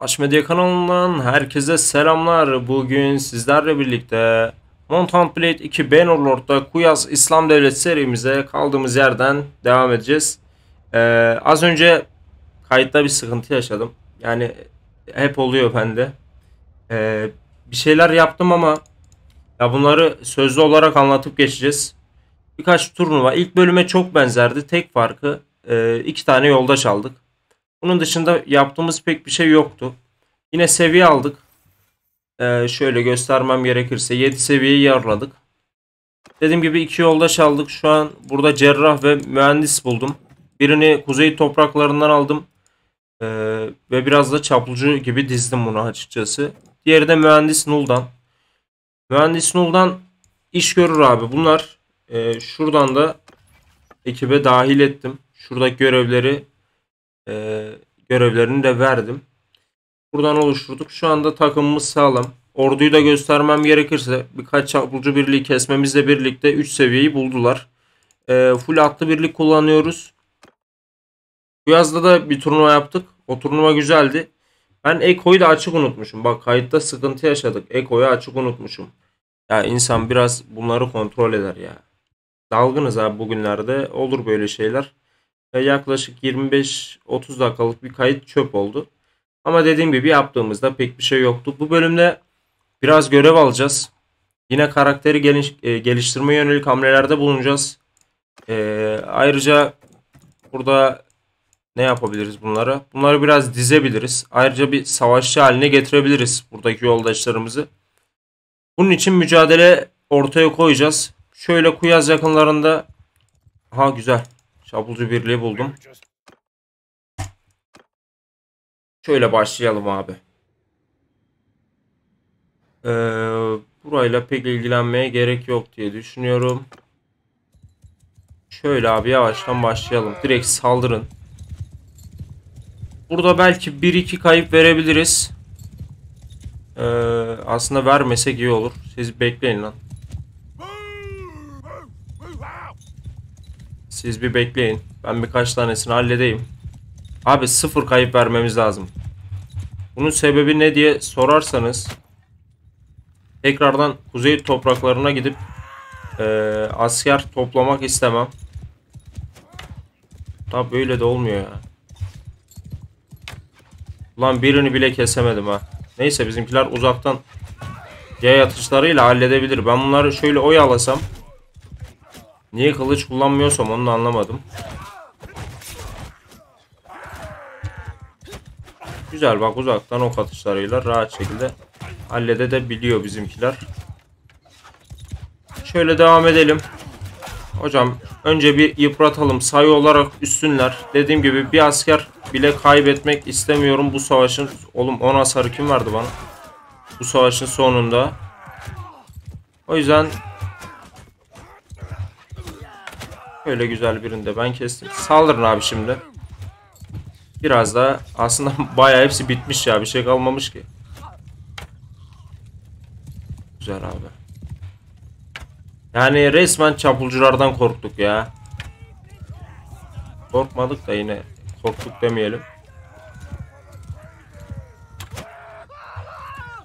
Aş Medya kanalından herkese selamlar. Bugün sizlerle birlikte Mountain Blade 2 Bannerlord'da Kuyaz İslam Devleti serimize kaldığımız yerden devam edeceğiz. Ee, az önce kayıtta bir sıkıntı yaşadım. Yani hep oluyor bende. Ee, bir şeyler yaptım ama ya bunları sözlü olarak anlatıp geçeceğiz. Birkaç turnuva. İlk bölüme çok benzerdi. Tek farkı e, iki tane yoldaş aldık. Bunun dışında yaptığımız pek bir şey yoktu. Yine seviye aldık. Ee, şöyle göstermem gerekirse 7 seviyeyi yarladık. Dediğim gibi iki yoldaş aldık. Şu an burada cerrah ve mühendis buldum. Birini kuzey topraklarından aldım. Ee, ve biraz da çapulcu gibi dizdim bunu açıkçası. Diğeri de mühendis Nul'dan. Mühendis Nul'dan iş görür abi. Bunlar e, şuradan da ekibe dahil ettim. Şuradaki görevleri e, görevlerini de verdim. Buradan oluşturduk. Şu anda takımımız sağlam. Orduyu da göstermem gerekirse birkaç çapulcu birliği kesmemizle birlikte 3 seviyeyi buldular. E, full atlı birlik kullanıyoruz. Bu yazda da bir turnuva yaptık. O turnuva güzeldi. Ben Eko'yu da açık unutmuşum. Bak kayıtta sıkıntı yaşadık. Eko'yu açık unutmuşum. Ya insan biraz bunları kontrol eder ya. Dalgınız abi bugünlerde. Olur böyle şeyler. Yaklaşık 25-30 dakikalık bir kayıt çöp oldu. Ama dediğim gibi yaptığımızda pek bir şey yoktu. Bu bölümde biraz görev alacağız. Yine karakteri geliş, e, geliştirme yönelik hamlelerde bulunacağız. E, ayrıca burada ne yapabiliriz bunlara? Bunları biraz dizebiliriz. Ayrıca bir savaşçı haline getirebiliriz buradaki yoldaşlarımızı. Bunun için mücadele ortaya koyacağız. Şöyle Kuyaz yakınlarında ha güzel. Çapulcu birliği buldum. Şöyle başlayalım abi. Ee, burayla pek ilgilenmeye gerek yok diye düşünüyorum. Şöyle abi yavaştan başlayalım. Direkt saldırın. Burada belki 1-2 kayıp verebiliriz. Ee, aslında vermesek iyi olur. Siz bekleyin lan. Siz bir bekleyin. Ben birkaç tanesini halledeyim. Abi sıfır kayıp vermemiz lazım. Bunun sebebi ne diye sorarsanız tekrardan kuzey topraklarına gidip e, asker toplamak istemem. Tabi böyle de olmuyor ya. Ulan birini bile kesemedim ha. Neyse bizimkiler uzaktan yay atışlarıyla halledebilir. Ben bunları şöyle oyalasam Niye kılıç kullanmıyorsam onu anlamadım. Güzel bak uzaktan ok atışlarıyla rahat şekilde halledebiliyor bizimkiler. Şöyle devam edelim. Hocam önce bir yıpratalım. Sayı olarak üstünler. Dediğim gibi bir asker bile kaybetmek istemiyorum bu savaşın. Oğlum 10 hasarı kim verdi bana? Bu savaşın sonunda. O yüzden Öyle güzel birinde ben kestim. Saldırın abi şimdi. Biraz daha aslında bayağı hepsi bitmiş ya. Bir şey kalmamış ki. Güzel abi. Yani resmen çapulculardan korktuk ya. Korkmadık da yine korktuk demeyelim.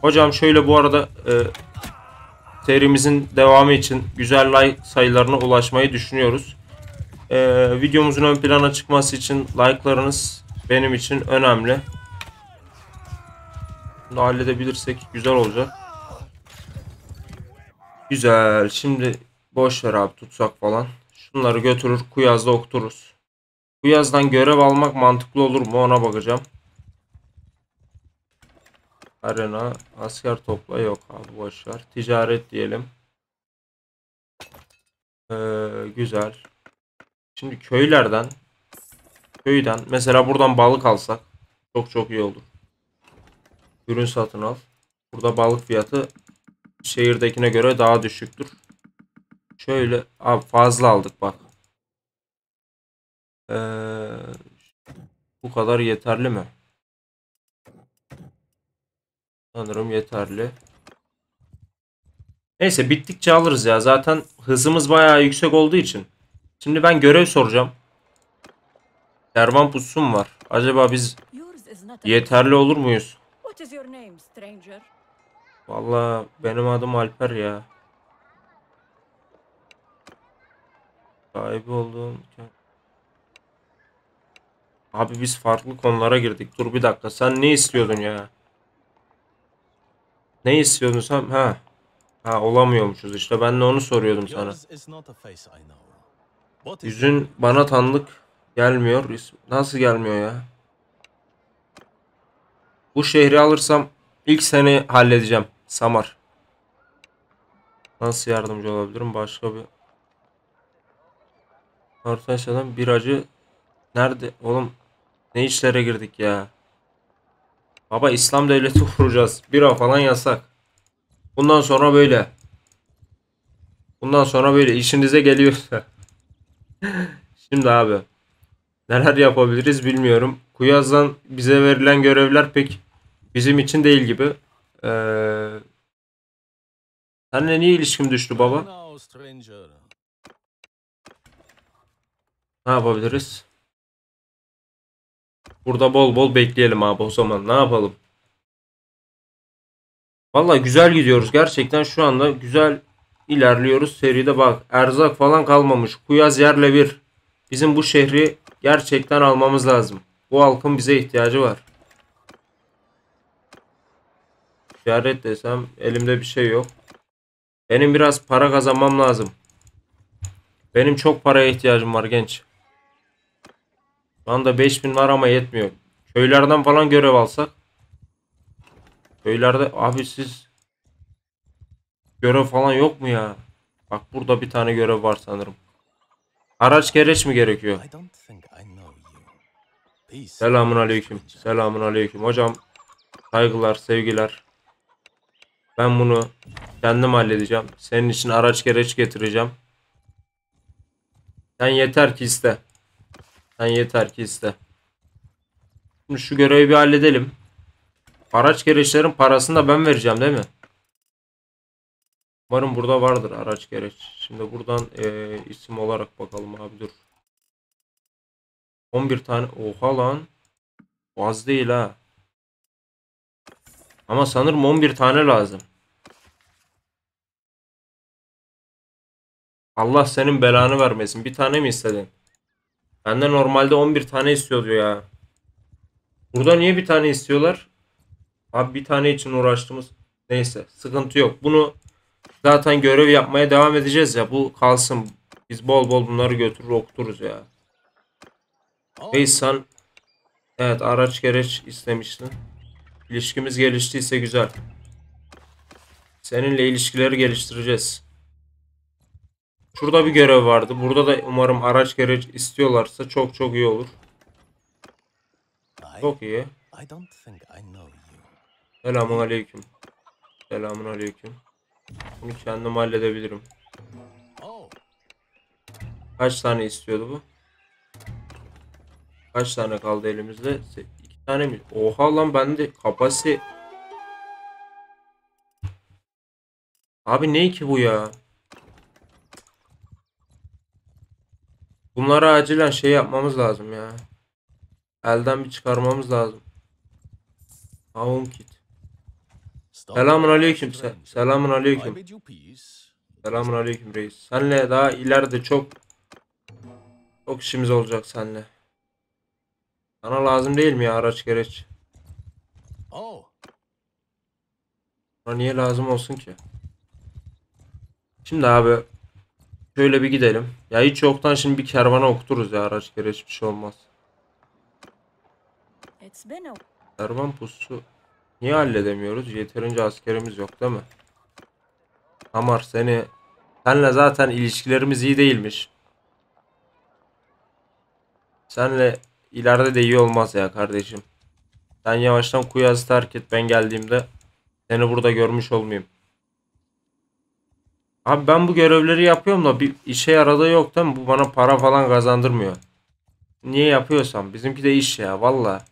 Hocam şöyle bu arada e, serimizin devamı için güzel like sayılarına ulaşmayı düşünüyoruz. Ee, videomuzun ön plana çıkması için like'larınız benim için önemli. Bunu halledebilirsek güzel olacak. Güzel. Şimdi boş ver abi tutsak falan. Şunları götürür Kuyaz'da okuturuz. Kuyaz'dan görev almak mantıklı olur mu ona bakacağım. Arena asker topla yok abi boş ver. Ticaret diyelim. Ee, güzel. Şimdi köylerden köyden mesela buradan balık alsak çok çok iyi olur. Ürün satın al. Burada balık fiyatı şehirdekine göre daha düşüktür. Şöyle abi fazla aldık bak. Ee, bu kadar yeterli mi? Sanırım yeterli. Neyse bittikçe alırız ya. Zaten hızımız bayağı yüksek olduğu için. Şimdi ben görev soracağım. Kervan pusu var? Acaba biz yeterli olur muyuz? Vallahi benim adım Alper ya. Sahibi olduğum... Abi biz farklı konulara girdik. Dur bir dakika. Sen ne istiyordun ya? Ne istiyordun sen? Ha. Ha olamıyormuşuz işte. Ben de onu soruyordum sana. Yüzün bana tanıdık gelmiyor. Nasıl gelmiyor ya? Bu şehri alırsam ilk seni halledeceğim. Samar. Nasıl yardımcı olabilirim? Başka bir... Orta Asya'dan bir acı... Nerede? Oğlum ne işlere girdik ya? Baba İslam devleti kuracağız. Bira falan yasak. Bundan sonra böyle. Bundan sonra böyle işinize geliyorsa. Şimdi abi neler yapabiliriz bilmiyorum. Kuyaz'dan bize verilen görevler pek bizim için değil gibi. Ee, seninle niye ilişkim düştü baba? Ne yapabiliriz? Burada bol bol bekleyelim abi o zaman. Ne yapalım? Valla güzel gidiyoruz. Gerçekten şu anda güzel ilerliyoruz. Seride bak erzak falan kalmamış. Kuyaz yerle bir. Bizim bu şehri gerçekten almamız lazım. Bu halkın bize ihtiyacı var. Ticaret desem elimde bir şey yok. Benim biraz para kazanmam lazım. Benim çok paraya ihtiyacım var genç. Şu anda 5000 var ama yetmiyor. Köylerden falan görev alsak. Köylerde abi siz görev falan yok mu ya? Bak burada bir tane görev var sanırım. Araç gereç mi gerekiyor? Selamun aleyküm. Selamun aleyküm. Hocam saygılar, sevgiler. Ben bunu kendim halledeceğim. Senin için araç gereç getireceğim. Sen yeter ki iste. Sen yeter ki iste. Şimdi şu görevi bir halledelim. Araç gereçlerin parasını da ben vereceğim değil mi? Umarım burada vardır araç gereç. Şimdi buradan eee, isim olarak bakalım abi dur. 11 tane. Oha lan. Az değil ha. Ama sanırım 11 tane lazım. Allah senin belanı vermesin. Bir tane mi istedin? Bende normalde 11 tane istiyordu ya. Burada niye bir tane istiyorlar? Abi bir tane için uğraştığımız neyse sıkıntı yok. Bunu zaten görev yapmaya devam edeceğiz ya. Bu kalsın. Biz bol bol bunları götürür okuturuz ya. Sen evet araç gereç istemiştin. İlişkimiz geliştiyse güzel. Seninle ilişkileri geliştireceğiz. Şurada bir görev vardı. Burada da umarım araç gereç istiyorlarsa çok çok iyi olur. Çok iyi. Selamun aleyküm. Selamun aleyküm. Bunu kendim halledebilirim. Kaç tane istiyordu bu? Kaç tane kaldı elimizde? İki tane mi? Oha lan bende kapasite. Abi ne ki bu ya? Bunları acilen şey yapmamız lazım ya. Elden bir çıkarmamız lazım. Home kit. Selamun aleyküm. Se-. Selamun aleyküm. Selamun aleyküm reis. Senle daha ileride çok çok işimiz olacak senle. Sana lazım değil mi ya araç gereç? Oh, Bana niye lazım olsun ki? Şimdi abi şöyle bir gidelim. Ya hiç yoktan şimdi bir kervana okuturuz ya araç gereç bir şey olmaz. It's been a Kervan pusu niye halledemiyoruz? Yeterince askerimiz yok değil mi? Amar seni senle zaten ilişkilerimiz iyi değilmiş. Senle ileride de iyi olmaz ya kardeşim. Sen yavaştan Kuyaz'ı terk et ben geldiğimde seni burada görmüş olmayayım. Abi ben bu görevleri yapıyorum da bir işe yaradığı yok değil mi? Bu bana para falan kazandırmıyor. Niye yapıyorsam? Bizimki de iş ya valla.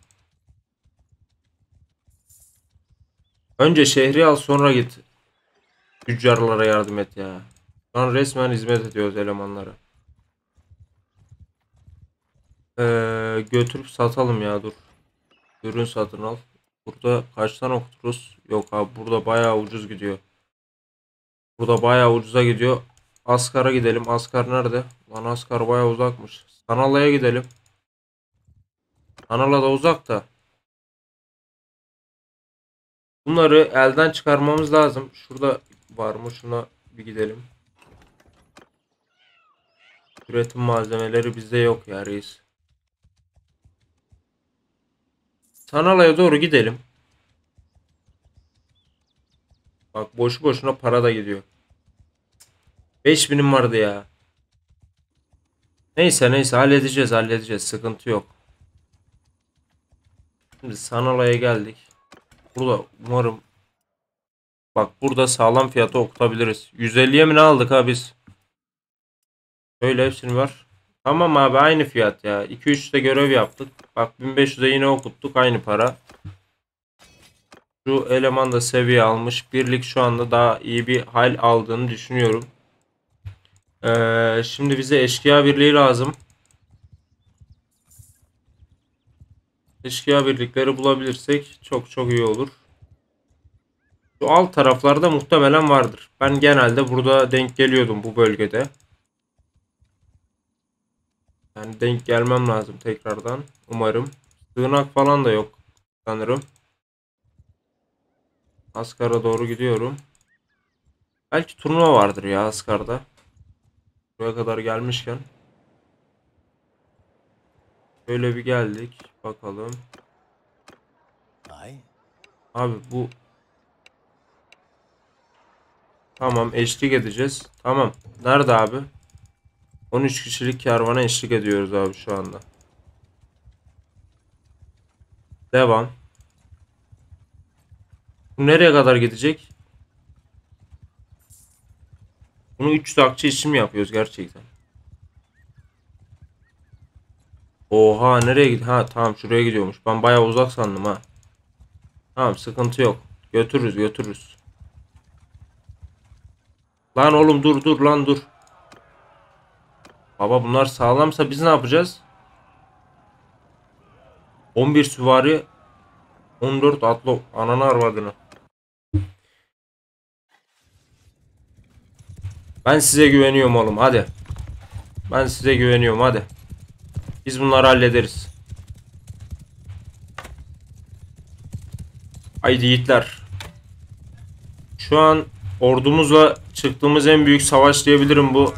Önce şehri al sonra git. Tüccarlara yardım et ya. Şu an resmen hizmet ediyoruz elemanlara. Ee, götürüp satalım ya dur. Ürün satın al. Burada kaçtan okuturuz? Yok abi burada bayağı ucuz gidiyor. Burada bayağı ucuza gidiyor. Askar'a gidelim. Askar nerede? Lan Askar bayağı uzakmış. Sanala'ya gidelim. Sanala da uzak da. Bunları elden çıkarmamız lazım. Şurada var mı? Şuna bir gidelim. Üretim malzemeleri bizde yok ya reis. Sanala'ya doğru gidelim. Bak boşu boşuna para da gidiyor. 5000'im vardı ya. Neyse neyse halledeceğiz halledeceğiz sıkıntı yok. Şimdi Sanala'ya geldik. Burada umarım bak burada sağlam fiyatı okutabiliriz. 150'ye mi ne aldık ha biz? Öyle hepsini var. Tamam abi aynı fiyat ya. 2-3 de görev yaptık. Bak 1500'e yine okuttuk aynı para. Şu eleman da seviye almış. Birlik şu anda daha iyi bir hal aldığını düşünüyorum. Ee, şimdi bize eşkıya birliği lazım. Eşkıya birlikleri bulabilirsek çok çok iyi olur. Şu alt taraflarda muhtemelen vardır. Ben genelde burada denk geliyordum bu bölgede. Yani denk gelmem lazım tekrardan. Umarım. Sığınak falan da yok sanırım. Askar'a doğru gidiyorum. Belki turnuva vardır ya Askar'da. Buraya kadar gelmişken. Böyle bir geldik. Bakalım. Abi bu Tamam eşlik edeceğiz. Tamam. Nerede abi? 13 kişilik kervana eşlik ediyoruz abi şu anda. Devam. Bu nereye kadar gidecek? Bunu 3 dakika için mi yapıyoruz gerçekten? Oha nereye gidiyor? Ha tamam şuraya gidiyormuş. Ben bayağı uzak sandım ha. Tamam sıkıntı yok. Götürürüz götürürüz. Lan oğlum dur dur lan dur. Baba bunlar sağlamsa biz ne yapacağız? 11 süvari 14 atlı ananı arvadını. Ben size güveniyorum oğlum hadi. Ben size güveniyorum hadi. Biz bunları hallederiz. Haydi yiğitler. Şu an ordumuzla çıktığımız en büyük savaş diyebilirim bu.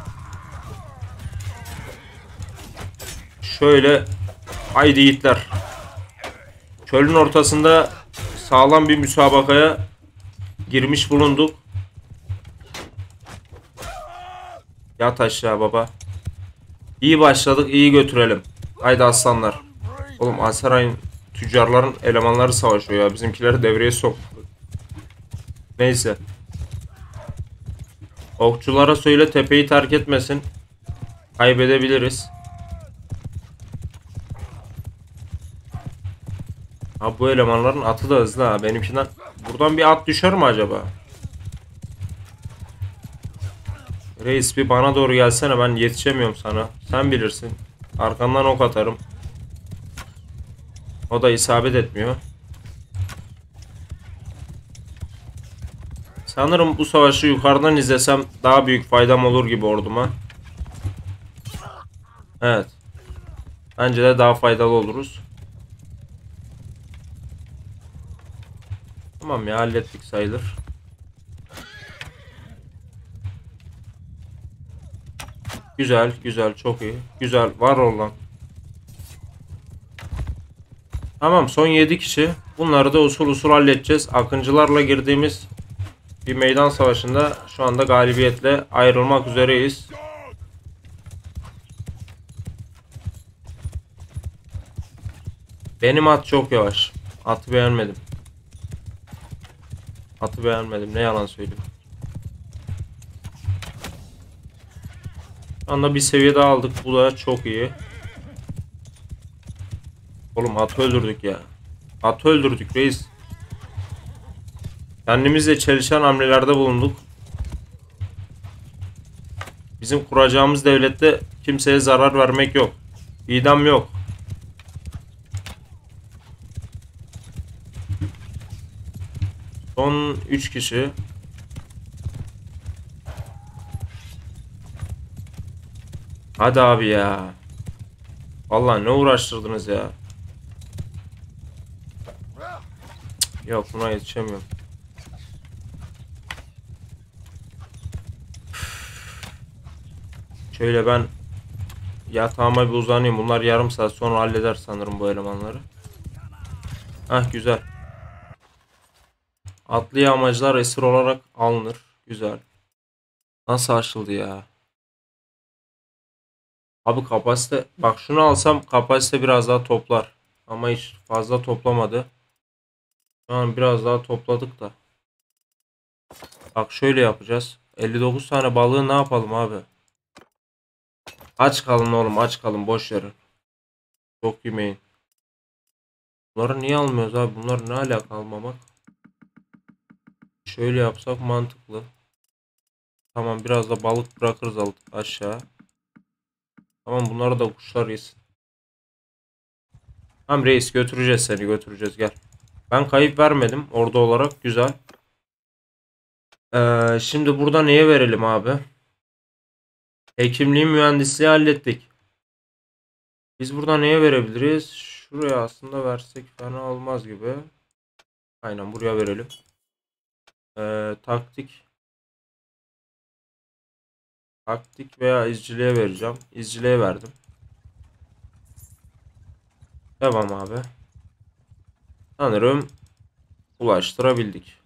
Şöyle haydi yiğitler. Çölün ortasında sağlam bir müsabakaya girmiş bulunduk. Yat aşağı baba. İyi başladık, iyi götürelim. Haydi aslanlar. Oğlum Asaray'ın tüccarların elemanları savaşıyor ya. Bizimkileri devreye soktu. Neyse. Okçulara söyle tepeyi terk etmesin. Kaybedebiliriz. Ha bu elemanların atı da hızlı ha. Benimkinden buradan bir at düşer mi acaba? Reis bir bana doğru gelsene ben yetişemiyorum sana. Sen bilirsin. Arkandan ok atarım. O da isabet etmiyor. Sanırım bu savaşı yukarıdan izlesem daha büyük faydam olur gibi orduma. Evet. Bence de daha faydalı oluruz. Tamam ya hallettik sayılır. Güzel, güzel, çok iyi. Güzel, var olan. Tamam, son 7 kişi. Bunları da usul usul halledeceğiz. Akıncılarla girdiğimiz bir meydan savaşında şu anda galibiyetle ayrılmak üzereyiz. Benim at çok yavaş. Atı beğenmedim. Atı beğenmedim. Ne yalan söyleyeyim. Anda bir seviye daha aldık. Bu da çok iyi. Oğlum atı öldürdük ya. Atı öldürdük reis. Kendimizle çelişen hamlelerde bulunduk. Bizim kuracağımız devlette kimseye zarar vermek yok. İdam yok. Son 3 kişi. Hadi abi ya. Vallahi ne uğraştırdınız ya. Cık, Yok buna yetişemiyorum. Şöyle ben yatağıma bir uzanayım. Bunlar yarım saat sonra halleder sanırım bu elemanları. Hah güzel. Atlı yağmacılar esir olarak alınır. Güzel. Nasıl açıldı ya? Abi kapasite bak şunu alsam kapasite biraz daha toplar. Ama hiç fazla toplamadı. Şu an biraz daha topladık da. Bak şöyle yapacağız. 59 tane balığı ne yapalım abi? Aç kalın oğlum aç kalın boş verin. Çok yemeyin. Bunları niye almıyoruz abi? Bunlar ne alaka almamak? Şöyle yapsak mantıklı. Tamam biraz da balık bırakırız aşağı. Tamam bunları da kuşlar yesin. Tamam reis götüreceğiz seni götüreceğiz gel. Ben kayıp vermedim orada olarak güzel. Ee, şimdi burada neye verelim abi? Hekimliği mühendisliği hallettik. Biz burada neye verebiliriz? Şuraya aslında versek fena olmaz gibi. Aynen buraya verelim. Ee, taktik. Taktik veya izciliğe vereceğim. İzciliğe verdim. Devam abi. Sanırım ulaştırabildik.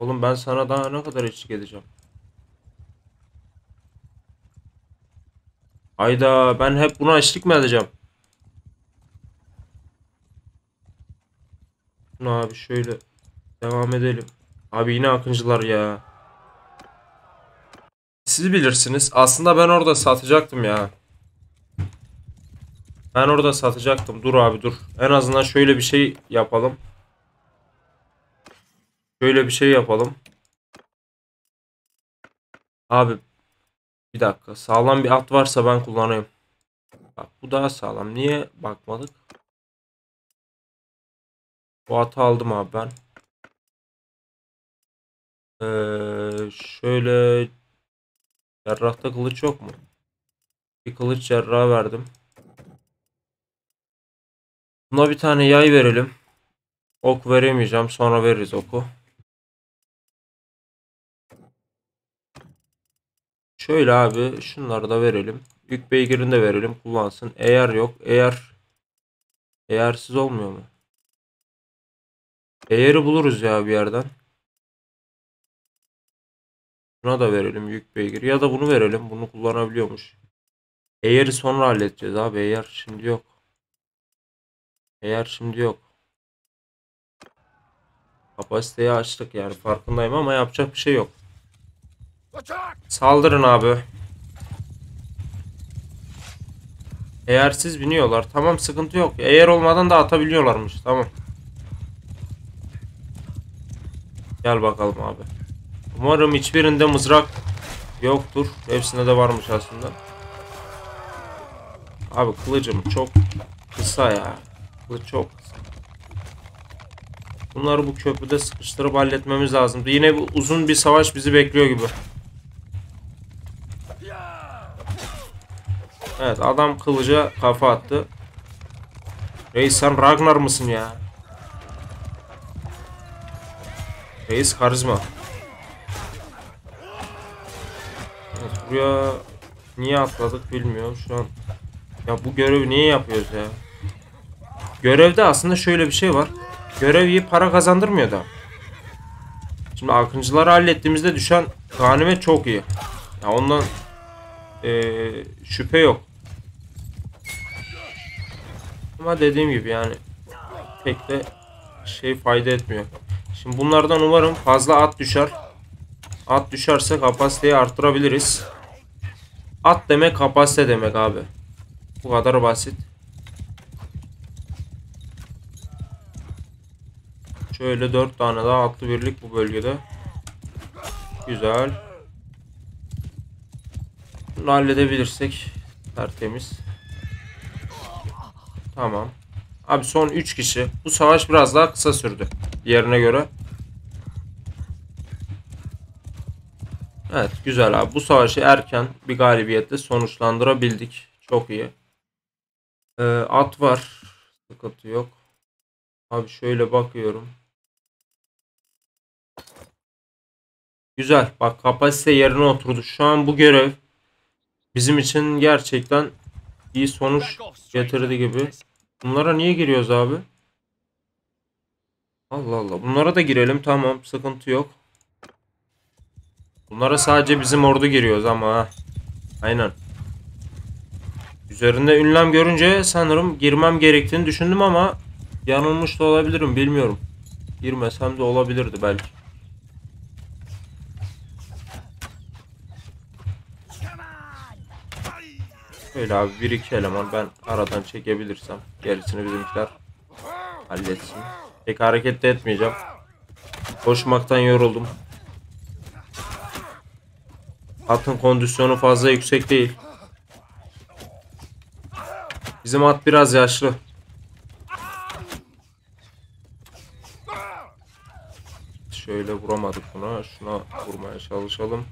Oğlum ben sana daha ne kadar eşlik edeceğim? Ayda ben hep buna eşlik mi edeceğim? Şunu abi şöyle devam edelim. Abi yine akıncılar ya. Siz bilirsiniz. Aslında ben orada satacaktım ya. Ben orada satacaktım. Dur abi dur. En azından şöyle bir şey yapalım. Şöyle bir şey yapalım. Abi bir dakika. Sağlam bir at varsa ben kullanayım. Bak bu daha sağlam. Niye bakmadık? Bu atı aldım abi ben. Ee, şöyle cerrahta kılıç yok mu? Bir kılıç cerraha verdim. Buna bir tane yay verelim. Ok veremeyeceğim. Sonra veririz oku. Şöyle abi şunları da verelim. Yük beygirini de verelim kullansın. Eğer yok. Eğer eğersiz olmuyor mu? Eğeri buluruz ya bir yerden. Buna da verelim yük beygiri ya da bunu verelim. Bunu kullanabiliyormuş. Eğeri sonra halledeceğiz abi. Eğer şimdi yok. Eğer şimdi yok. Kapasiteyi açtık yani farkındayım ama yapacak bir şey yok. Saldırın abi. Eğersiz biniyorlar. Tamam sıkıntı yok. Eğer olmadan da atabiliyorlarmış. Tamam. Gel bakalım abi. Umarım hiçbirinde mızrak yoktur. Hepsinde de varmış aslında. Abi kılıcım çok kısa ya. Kılıç çok kısa. Bunları bu köprüde sıkıştırıp halletmemiz lazım. Yine bu uzun bir savaş bizi bekliyor gibi. Evet adam kılıca kafa attı. Reis sen Ragnar mısın ya? Reis karizma. Evet, buraya niye atladık bilmiyorum şu an. Ya bu görevi niye yapıyoruz ya? Görevde aslında şöyle bir şey var. Görev iyi para kazandırmıyor da. Şimdi akıncıları hallettiğimizde düşen ganimet çok iyi. Ya ondan eee, şüphe yok. Ama dediğim gibi yani pek de şey fayda etmiyor. Şimdi bunlardan umarım fazla at düşer. At düşerse kapasiteyi arttırabiliriz. At demek kapasite demek abi. Bu kadar basit. Şöyle 4 tane daha atlı birlik bu bölgede. Güzel. Bunu halledebilirsek tertemiz. Tamam. Abi son 3 kişi. Bu savaş biraz daha kısa sürdü. Diğerine göre. Evet güzel abi. Bu savaşı erken bir galibiyetle sonuçlandırabildik. Çok iyi. Ee, at var. Sıkıntı yok. Abi şöyle bakıyorum. Güzel. Bak kapasite yerine oturdu. Şu an bu görev bizim için gerçekten iyi sonuç getirdi gibi. Bunlara niye giriyoruz abi? Allah Allah. Bunlara da girelim. Tamam. Sıkıntı yok. Bunlara sadece bizim ordu giriyoruz ama ha. Aynen. Üzerinde ünlem görünce sanırım girmem gerektiğini düşündüm ama yanılmış da olabilirim. Bilmiyorum. Girmesem de olabilirdi belki. Şöyle abi bir iki eleman ben aradan çekebilirsem gerisini bizimkiler halletsin. Pek hareket de etmeyeceğim. Koşmaktan yoruldum. Atın kondisyonu fazla yüksek değil. Bizim at biraz yaşlı. Şöyle vuramadık buna. Şuna vurmaya çalışalım.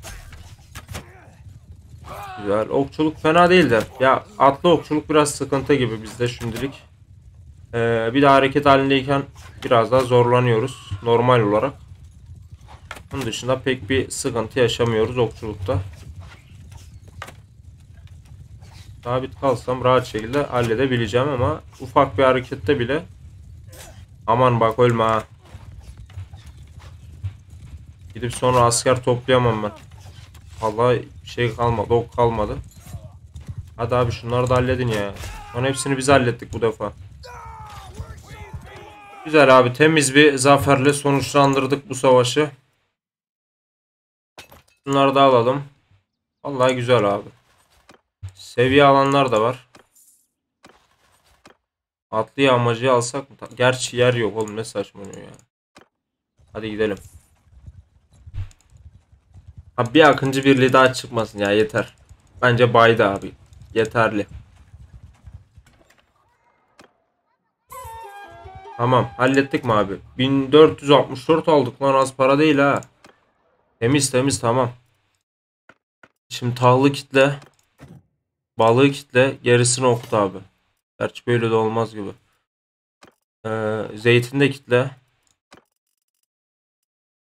Güzel. Okçuluk fena değil de. Ya atlı okçuluk biraz sıkıntı gibi bizde şimdilik. Ee, bir de hareket halindeyken biraz daha zorlanıyoruz. Normal olarak. Bunun dışında pek bir sıkıntı yaşamıyoruz okçulukta. Sabit kalsam rahat şekilde halledebileceğim ama ufak bir harekette bile aman bak ölme ha. Gidip sonra asker toplayamam ben. Vallahi şey kalmadı, ok kalmadı. Hadi abi şunları da halledin ya. Onun hepsini biz hallettik bu defa. Güzel abi temiz bir zaferle sonuçlandırdık bu savaşı. Bunları da alalım. Vallahi güzel abi. Seviye alanlar da var. Atlı yağmacıyı alsak mı? Gerçi yer yok oğlum ne saçmalıyor ya. Hadi gidelim. Abi bir akıncı birliği daha çıkmasın ya yeter. Bence baydı abi. Yeterli. Tamam hallettik mi abi? 1464 aldık lan az para değil ha. Temiz temiz tamam. Şimdi tahlı kitle. Balığı kitle. Gerisini okut abi. Gerçi böyle de olmaz gibi. Ee, zeytin de kitle.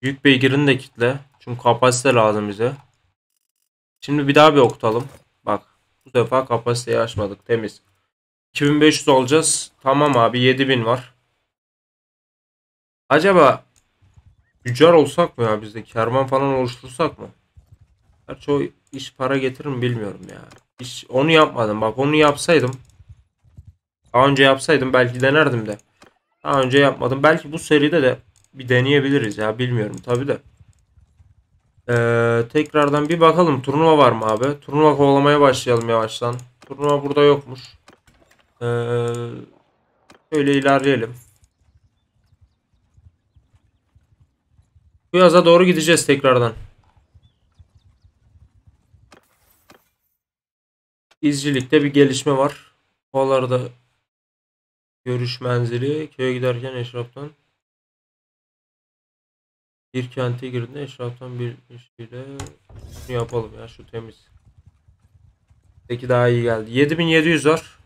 Büyük beygirini de kitle. Çünkü kapasite lazım bize. Şimdi bir daha bir okutalım. Bak. Bu defa kapasiteyi aşmadık. Temiz. 2500 olacağız. Tamam abi 7000 var. Acaba tüccar olsak mı ya bizde? Kervan falan oluştursak mı? Gerçi o iş para getirir mi bilmiyorum ya. Hiç onu yapmadım. Bak onu yapsaydım. Daha önce yapsaydım belki denerdim de. Daha önce yapmadım. Belki bu seride de bir deneyebiliriz ya. Bilmiyorum tabi de. Ee, tekrardan bir bakalım. Turnuva var mı abi? Turnuva kovalamaya başlayalım yavaştan. Turnuva burada yokmuş. Ee, şöyle ilerleyelim. Bu yaza doğru gideceğiz tekrardan. İzcilikte bir gelişme var. Kovalarda görüş menzili. Köye giderken eşraftan bir kente girdiğinde eşraftan bir şeyle şunu yapalım ya şu temiz. Peki daha iyi geldi. 7700 var.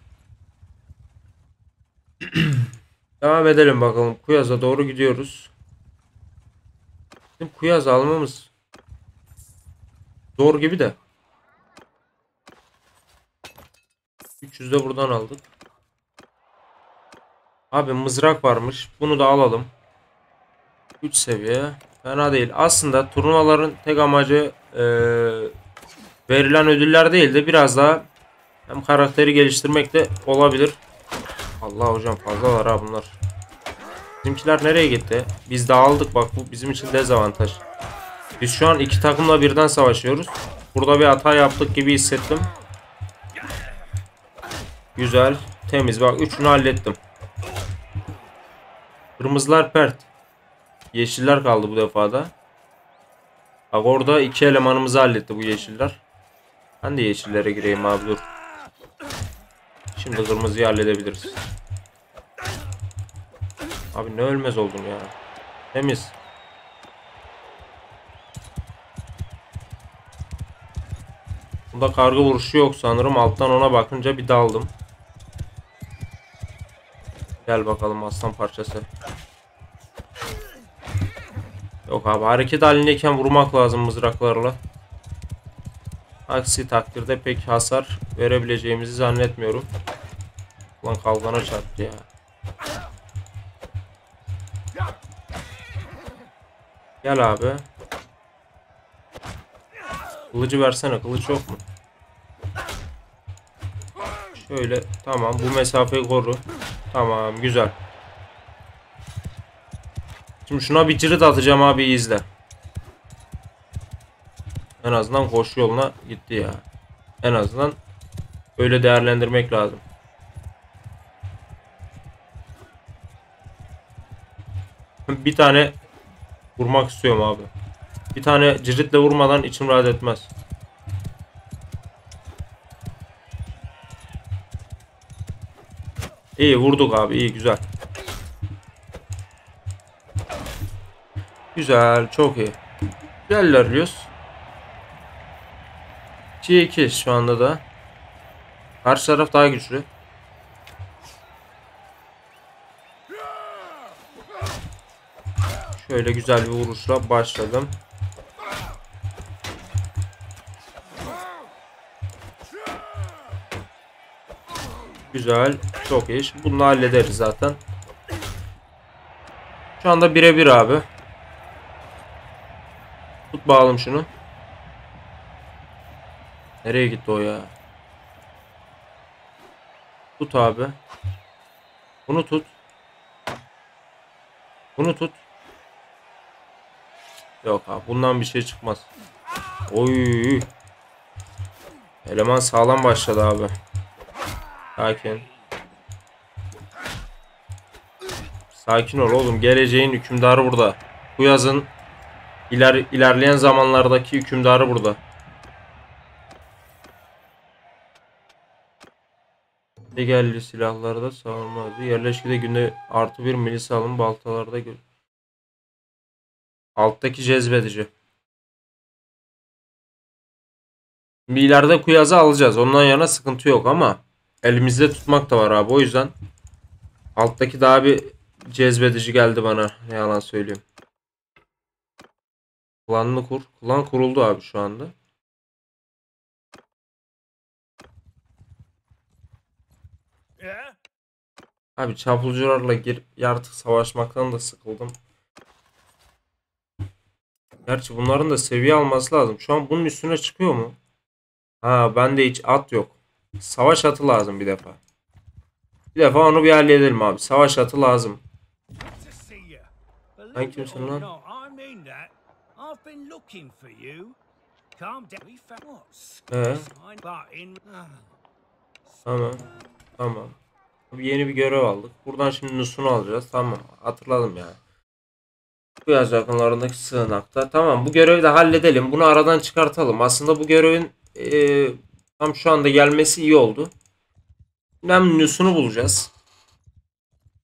Devam edelim bakalım. Kuyaz'a doğru gidiyoruz. Bizim Kuyaz almamız zor gibi de. 300 de buradan aldık. Abi mızrak varmış. Bunu da alalım. 3 seviye. Fena değil. Aslında turnuvaların tek amacı e, verilen ödüller değil de biraz daha hem karakteri geliştirmek de olabilir. Allah hocam fazla var ha bunlar. Bizimkiler nereye gitti? Biz dağıldık bak bu bizim için dezavantaj. Biz şu an iki takımla birden savaşıyoruz. Burada bir hata yaptık gibi hissettim. Güzel. Temiz. Bak üçünü hallettim. Kırmızılar pert. Yeşiller kaldı bu defada. Bak orada iki elemanımızı halletti bu yeşiller. Ben de yeşillere gireyim abi dur. Şimdi kırmızıyı halledebiliriz. Abi ne ölmez oldun ya. Temiz. Bunda kargı vuruşu yok sanırım. Alttan ona bakınca bir daldım. Gel bakalım aslan parçası. Yok abi hareket halindeyken vurmak lazım mızraklarla. Aksi takdirde pek hasar verebileceğimizi zannetmiyorum. Ulan kalkana çarptı ya. Gel abi. Kılıcı versene. Kılıç yok mu? Şöyle. Tamam. Bu mesafeyi koru. Tamam. Güzel. Şimdi şuna bir cırıt atacağım abi izle. En azından koşu yoluna gitti ya. En azından öyle değerlendirmek lazım. bir tane vurmak istiyorum abi. Bir tane ciritle vurmadan içim rahat etmez. İyi vurduk abi iyi güzel. Güzel çok iyi. Güzel ilerliyoruz. 2-2 şu anda da. Karşı taraf daha güçlü. Şöyle güzel bir vuruşla başladım. Güzel. Çok iyi. Şimdi Bunu hallederiz zaten. Şu anda birebir abi. Tut bağalım şunu. Nereye gitti o ya? Tut abi. Bunu tut. Bunu tut. Yok abi bundan bir şey çıkmaz. Oy. Eleman sağlam başladı abi. Sakin. Sakin ol oğlum. Geleceğin hükümdarı burada. Bu yazın iler, ilerleyen zamanlardaki hükümdarı burada. Legalli silahlarda savunma. Yerleşkide günde artı bir milis alın baltalarda gör. Alttaki cezbedici. Bir ileride kuyazı alacağız. Ondan yana sıkıntı yok ama elimizde tutmak da var abi. O yüzden alttaki daha bir cezbedici geldi bana. Ne yalan söyleyeyim. Klanını kur. Klan kuruldu abi şu anda. Yeah? Abi çapulcularla gir artık savaşmaktan da sıkıldım. Gerçi bunların da seviye alması lazım. Şu an bunun üstüne çıkıyor mu? Ha bende hiç at yok. Savaş atı lazım bir defa. Bir defa onu bir halledelim abi. Savaş atı lazım. We found what? Ee? Tamam. Tamam. Yeni bir görev aldık. Buradan şimdi Nus'unu alacağız. Tamam. Hatırladım ya. Bu yaz yakınlarındaki sığınakta. Tamam bu görevi de halledelim. Bunu aradan çıkartalım. Aslında bu görevin eee, tam şu anda gelmesi iyi oldu. Hem Nus'unu bulacağız.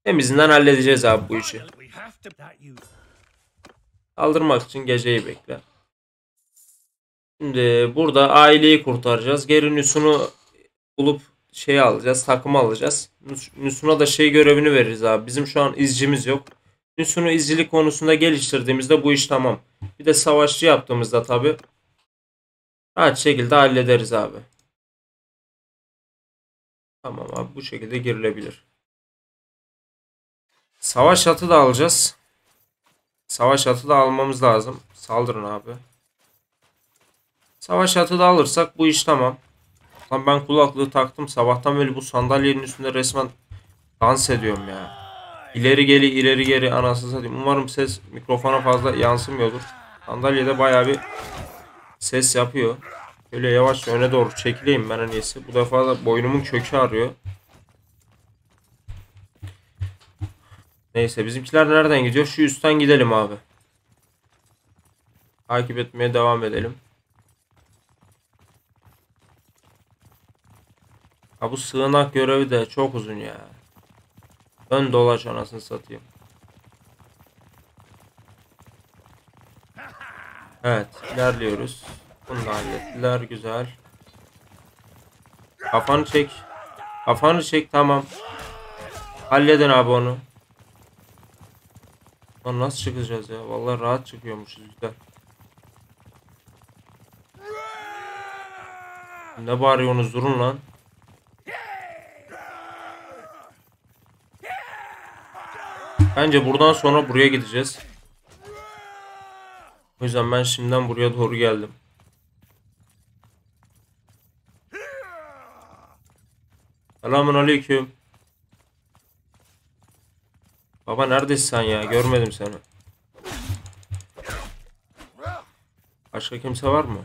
Temizinden halledeceğiz abi bu işi. Kaldırmak için geceyi bekle. Şimdi burada aileyi kurtaracağız. Geri Nus'unu bulup şey alacağız. Takımı alacağız. Nus'una da şey görevini veririz abi. Bizim şu an izcimiz yok. Nus'unu izcilik konusunda geliştirdiğimizde bu iş tamam. Bir de savaşçı yaptığımızda tabi rahat şekilde hallederiz abi. Tamam abi bu şekilde girilebilir. Savaş atı da alacağız. Savaş atı da almamız lazım. Saldırın abi. Savaş atı da alırsak bu iş tamam. Lan ben kulaklığı taktım. Sabahtan beri bu sandalyenin üstünde resmen dans ediyorum ya. İleri geri ileri geri anasını satayım. Umarım ses mikrofona fazla yansımıyordur. Sandalyede bayağı bir ses yapıyor. Böyle yavaş öne doğru çekileyim ben en iyisi. Bu defa da boynumun kökü ağrıyor. Neyse bizimkiler nereden gidiyor? Şu üstten gidelim abi. Takip etmeye devam edelim. Ha bu sığınak görevi de çok uzun ya. Ön dolaş anasını satayım. Evet ilerliyoruz. Bunu da hallettiler güzel. Kafanı çek. Kafanı çek tamam. Halledin abi onu. Lan nasıl çıkacağız ya? Vallahi rahat çıkıyormuşuz güzel. Ne bağırıyorsunuz durun lan. Bence buradan sonra buraya gideceğiz. O yüzden ben şimdiden buraya doğru geldim. Selamun aleyküm. Baba neredesin sen ya? Görmedim seni. Başka kimse var mı?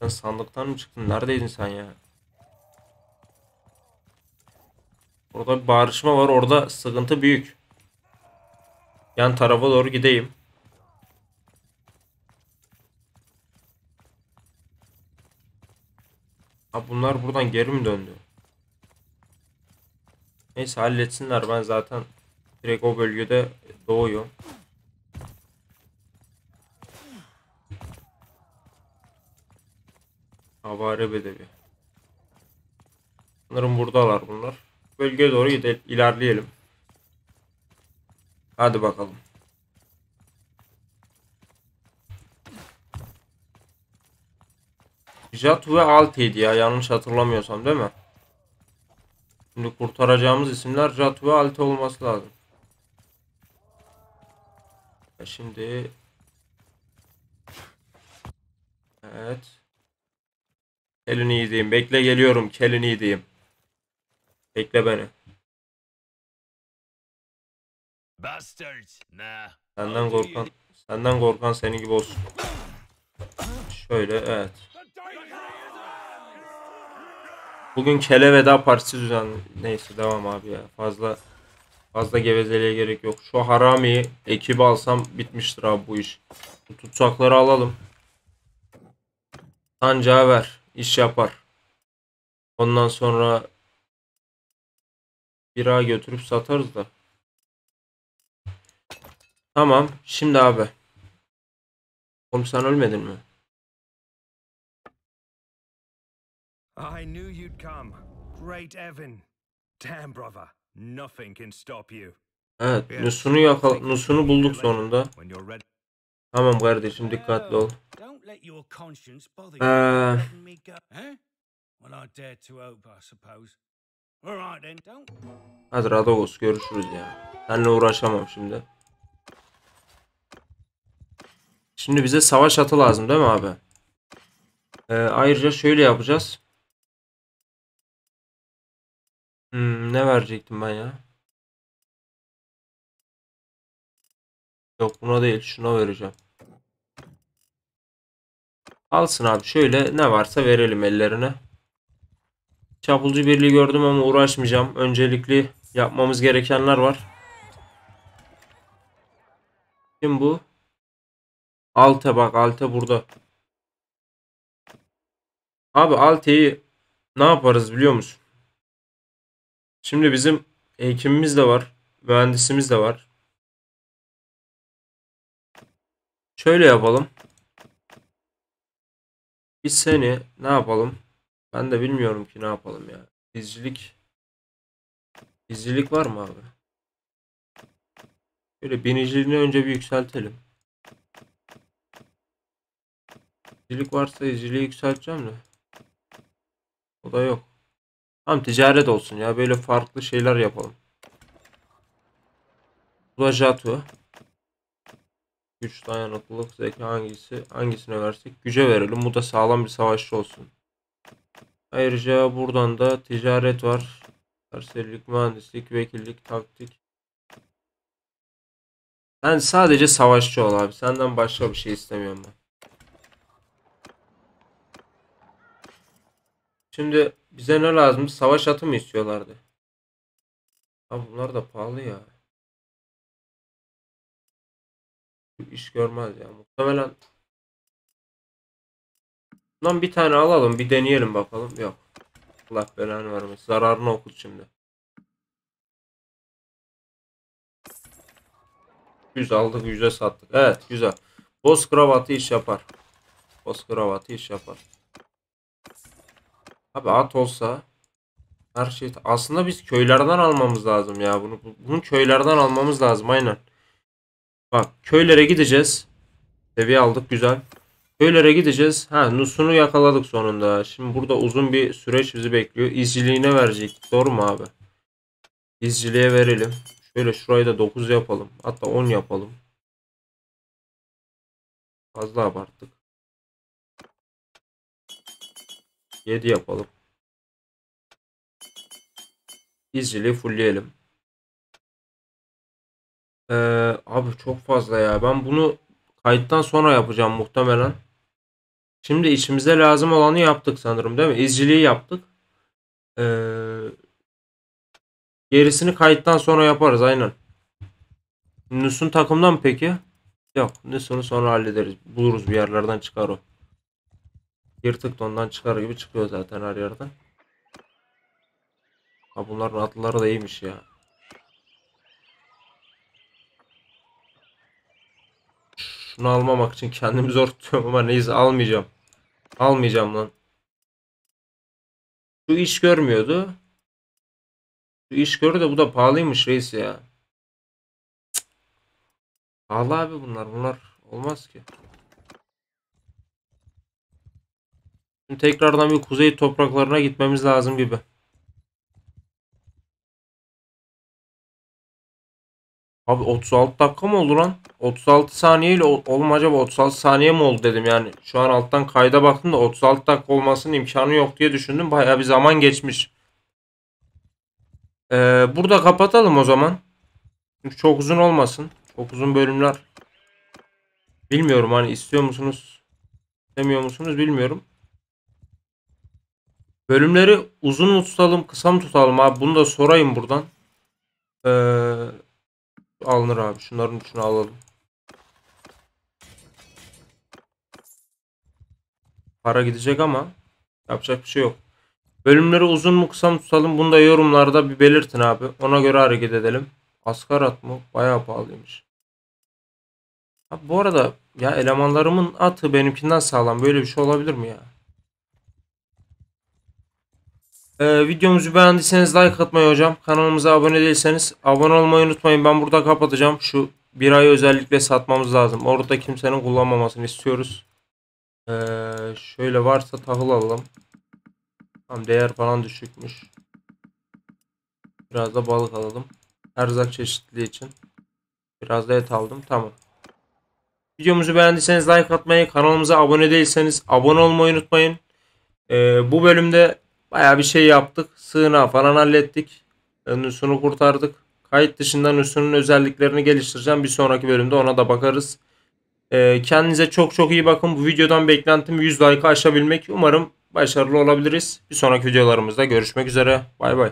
Sen sandıktan mı çıktın? Neredeydin sen ya? Orada bir bağırışma var. Orada sıkıntı büyük. Yan tarafa doğru gideyim. Ha bunlar buradan geri mi döndü? Neyse halletsinler. Ben zaten direkt o bölgede doğuyorum. Havare bedevi. Sanırım buradalar bunlar. Bölgeye doğru ilerleyelim. Hadi bakalım. Jatu ve Alte'ydi ya yanlış hatırlamıyorsam değil mi? Şimdi kurtaracağımız isimler Jatu ve Alte olması lazım. Şimdi Evet. Kelini yiyeyim. Bekle geliyorum. Kelini yiyeyim. Bekle beni. Senden korkan senden korkan senin gibi olsun. Şöyle evet. Bugün kele veda partisi düzenli. Neyse devam abi ya. Fazla fazla gevezeliğe gerek yok. Şu haramiyi ekibi alsam bitmiştir abi bu iş. Bu tutsakları alalım. Sancağı ver. iş yapar. Ondan sonra bira götürüp satarız da. Tamam. Şimdi abi. Oğlum sen ölmedin mi? I knew you'd come. Great Evan. Damn, brother. Nothing can stop you. Evet. Nusunu yakala Nusunu bulduk sonunda. Tamam kardeşim dikkatli ol. Ee, hadi Radogos görüşürüz ya. Seninle uğraşamam şimdi. Şimdi bize savaş atı lazım değil mi abi? Ee, ayrıca şöyle yapacağız. Hmm, ne verecektim ben ya? Yok buna değil şuna vereceğim. Alsın abi şöyle ne varsa verelim ellerine. Çapulcu birliği gördüm ama uğraşmayacağım. Öncelikli yapmamız gerekenler var. Kim bu? Alte bak Alte burada. Abi Alte'yi ne yaparız biliyor musun? Şimdi bizim hekimimiz de var. Mühendisimiz de var. Şöyle yapalım. Biz seni ne yapalım? Ben de bilmiyorum ki ne yapalım ya. Dizcilik. Dizcilik var mı abi? Böyle biniciliğini önce bir yükseltelim. Dizcilik varsa dizciliği yükselteceğim de. O da yok. Tamam ticaret olsun ya. Böyle farklı şeyler yapalım. Bu da Jatu. Güç, dayanıklılık, zeka hangisi? Hangisine versek? Güce verelim. Bu da sağlam bir savaşçı olsun. Ayrıca buradan da ticaret var. Serserilik, mühendislik, vekillik, taktik. Sen sadece savaşçı ol abi. Senden başka bir şey istemiyorum ben. Şimdi bize ne lazım? Savaş atı mı istiyorlardı? Abi bunlar da pahalı ya. İş görmez ya. Muhtemelen Bundan bir tane alalım. Bir deneyelim bakalım. Yok. Allah belanı vermesin. Zararını okut şimdi. 100 aldık 100'e sattık. Evet güzel. Boz kravatı iş yapar. Boz kravatı iş yapar. Abi at olsa her şey aslında biz köylerden almamız lazım ya bunu bunu köylerden almamız lazım aynen. Bak köylere gideceğiz. Seviye aldık güzel. Köylere gideceğiz. Ha Nus'unu yakaladık sonunda. Şimdi burada uzun bir süreç bizi bekliyor. İzciliğine verecek. Doğru mu abi? İzciliğe verelim. Şöyle şurayı da 9 yapalım. Hatta 10 yapalım. Fazla abarttık. 7 yapalım. İzciliği fullleyelim. Ee, abi çok fazla ya. Ben bunu kayıttan sonra yapacağım muhtemelen. Şimdi içimize lazım olanı yaptık sanırım değil mi? İzciliği yaptık. Ee, gerisini kayıttan sonra yaparız aynen. Nus'un takımdan mı peki? Yok. Nus'unu sonra hallederiz. Buluruz bir yerlerden çıkar o. Yırtık da ondan çıkar gibi çıkıyor zaten her yerden. Ha bunların atlıları da iyiymiş ya. Şunu almamak için kendimi zor tutuyorum ama neyse almayacağım. Almayacağım lan. Şu iş görmüyordu. Şu iş gördü de bu da pahalıymış reis ya. Cık. Pahalı abi bunlar. Bunlar olmaz ki. Şimdi tekrardan bir kuzey topraklarına gitmemiz lazım gibi. Abi 36 dakika mı oldu lan? 36 saniye ile oğlum acaba 36 saniye mi oldu dedim yani. Şu an alttan kayda baktım da 36 dakika olmasının imkanı yok diye düşündüm. Bayağı bir zaman geçmiş. Ee, burada kapatalım o zaman. Çünkü çok uzun olmasın. Çok uzun bölümler. Bilmiyorum hani istiyor musunuz? istemiyor musunuz bilmiyorum. Bölümleri uzun mu tutalım, kısa mı tutalım abi? Bunu da sorayım buradan. Ee, alınır abi. Şunların üçünü alalım. Para gidecek ama yapacak bir şey yok. Bölümleri uzun mu kısa mı tutalım? Bunu da yorumlarda bir belirtin abi. Ona göre hareket edelim. Asgari at mı? Bayağı pahalıymış. Abi bu arada ya elemanlarımın atı benimkinden sağlam. Böyle bir şey olabilir mi ya? Ee, videomuzu beğendiyseniz like atmayı hocam. Kanalımıza abone değilseniz abone olmayı unutmayın. Ben burada kapatacağım. Şu bir ay özellikle satmamız lazım. Orada kimsenin kullanmamasını istiyoruz. Ee, şöyle varsa tahıl alalım. Tam değer falan düşükmüş. Biraz da balık alalım. Erzak çeşitliliği için. Biraz da et aldım. Tamam. Videomuzu beğendiyseniz like atmayı, kanalımıza abone değilseniz abone olmayı unutmayın. Ee, bu bölümde Baya bir şey yaptık. Sığınağı falan hallettik. Nüsunu kurtardık. Kayıt dışında Nüsun'un özelliklerini geliştireceğim. Bir sonraki bölümde ona da bakarız. Ee, kendinize çok çok iyi bakın. Bu videodan beklentim 100 like aşabilmek. Umarım başarılı olabiliriz. Bir sonraki videolarımızda görüşmek üzere. Bay bay.